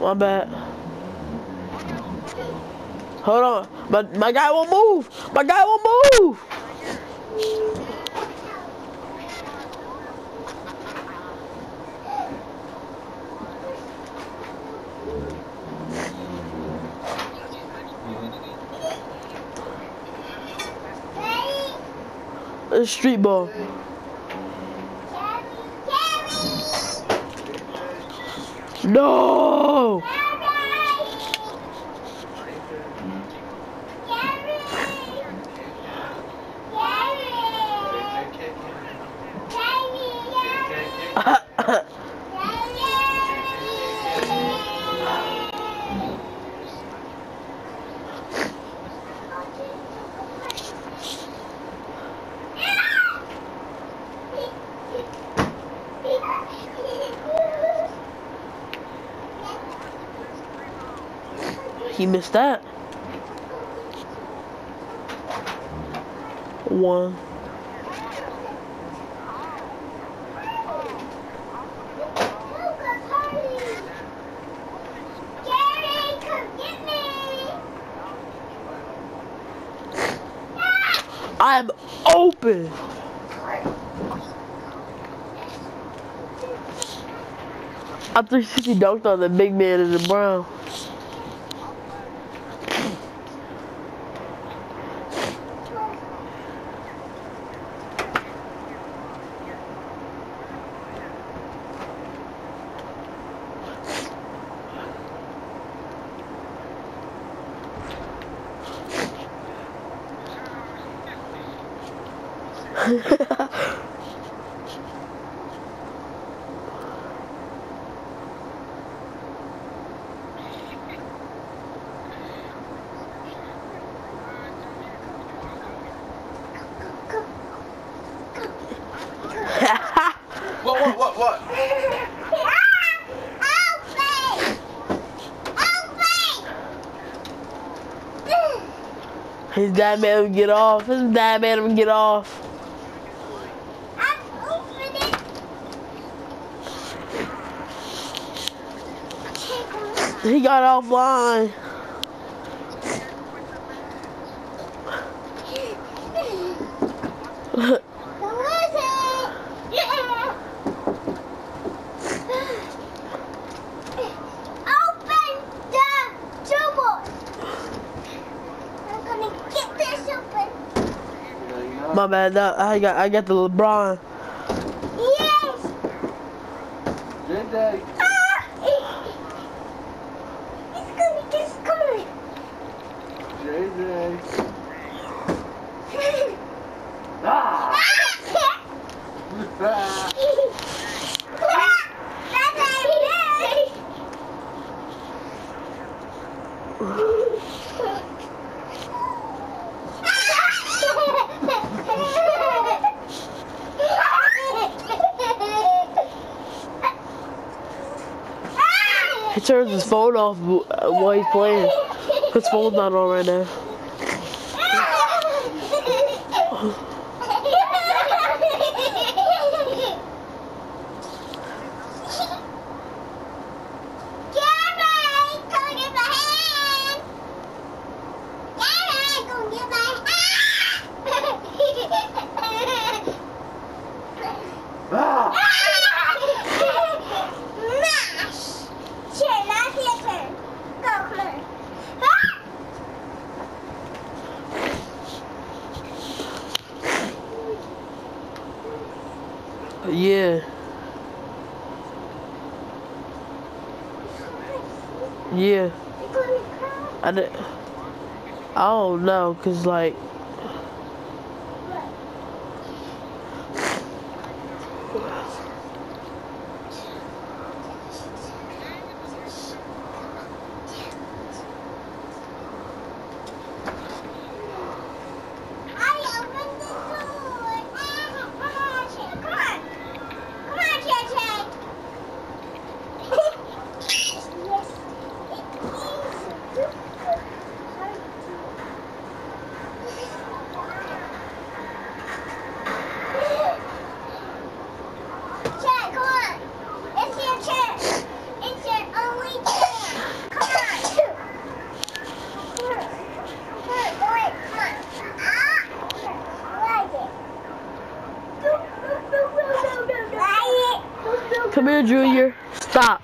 My bad. Hold on. My, my guy won't move. My guy won't move. A street ball. No! He missed that. One. I'm open. I 360 dunked on the big man in the brown. What, what, what, what? His dad made him get off. His dad made him get off. He got offline. Open the door. I'm gonna get this open. There you go. My bad. I got I got the LeBron. Yes. JJ. Ah! It's coming. It's coming. Ah! He turns his phone off while he's playing. His phone's not on right now. Ah! Mash! Here, now it's your turn. Go, come on. Ah! Yeah. Yeah. You gonna cry? I, di- I don't know, cause like Come here, Junior. Stop.